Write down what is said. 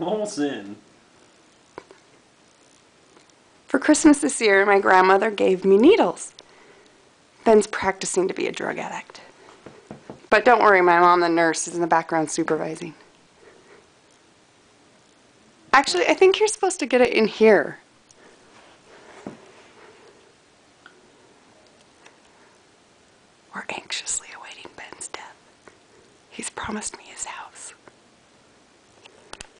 Olsen. For Christmas this year, my grandmother gave me needles. Ben's practicing to be a drug addict. But don't worry, my mom, the nurse, is in the background supervising. Actually, I think you're supposed to get it in here. We're anxiously awaiting Ben's death. He's promised me his house.